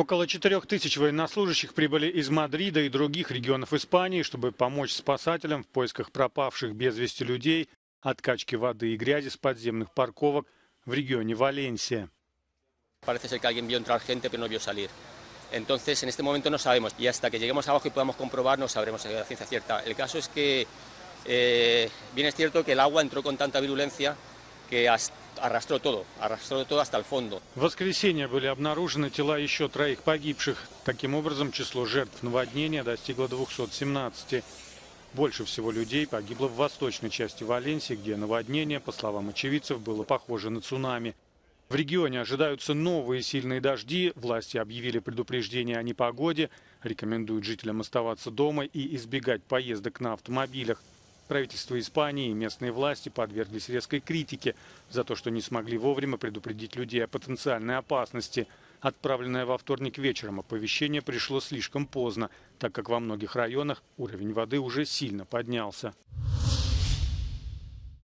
Около 4 тысяч военнослужащих прибыли из Мадрида и других регионов Испании, чтобы помочь спасателям в поисках пропавших без вести людей от качки воды и грязи с подземных парковок в регионе Валенсия. Parece ser que alguien vio entrar gente pero no vio salir. Entonces, en este momento no sabemos. Y hasta que lleguemos abajo y podamos comprobar, no sabremos a ciencia cierta. El caso es que eh, bien es cierto que el agua entró con tanta virulencia que arrastró todo, arrastró todo hasta el fondo. В воскресенье были обнаружены тела еще троих погибших. Таким образом, число жертв наводнения достигло 217. Больше всего людей погибло в восточной части Валенсии, где наводнение, по словам очевидцев, было похоже на цунами. В регионе ожидаются новые сильные дожди. Власти объявили предупреждение о непогоде, рекомендуют жителям оставаться дома и избегать поездок на автомобилях. Правительство Испании и местные власти подверглись резкой критике за то, что не смогли вовремя предупредить людей о потенциальной опасности. Отправленное во вторник вечером оповещение пришло слишком поздно, так как во многих районах уровень воды уже сильно поднялся.